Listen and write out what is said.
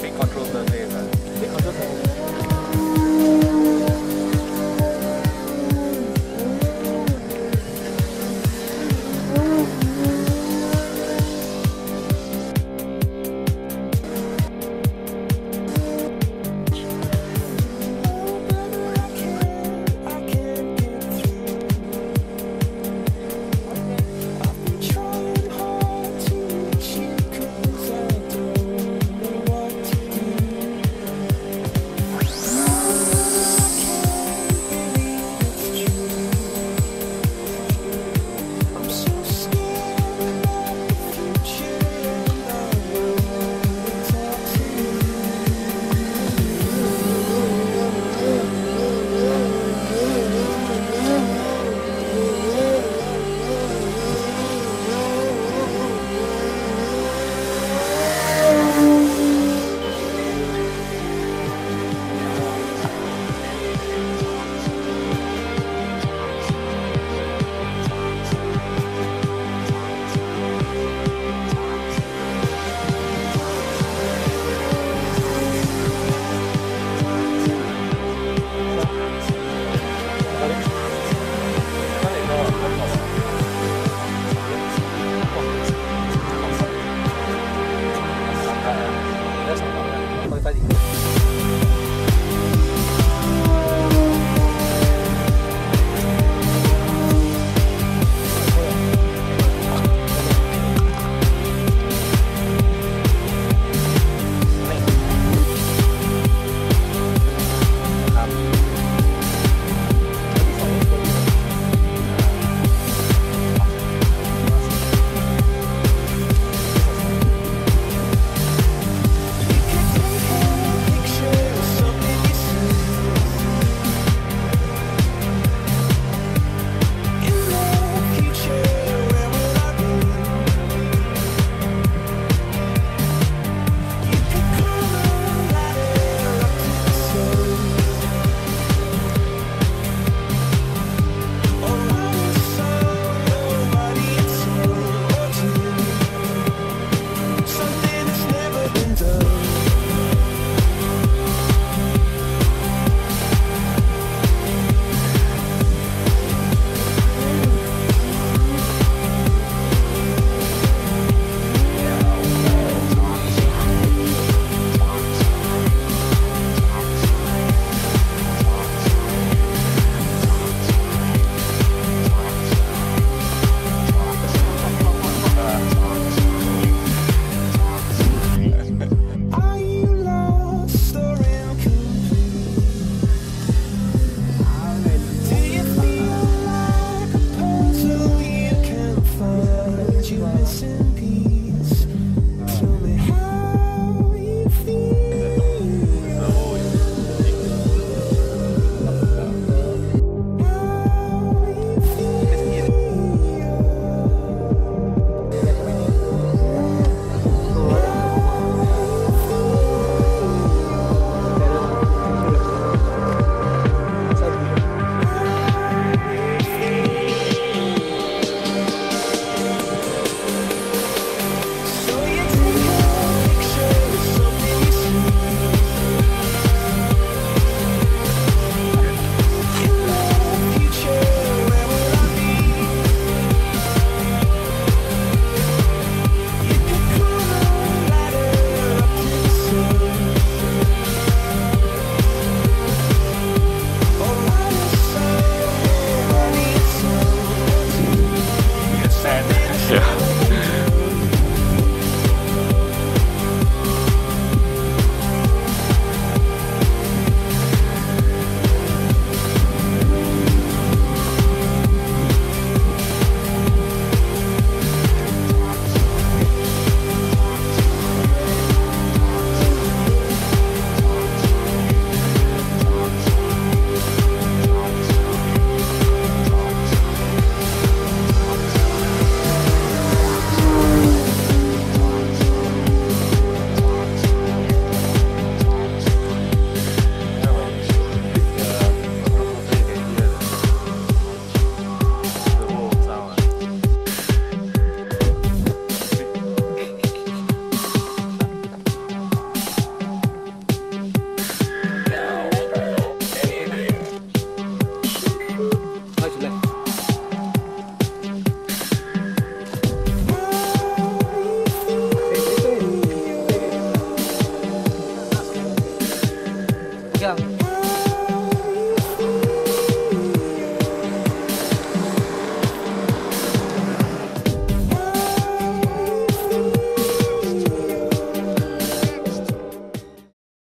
Take control the laser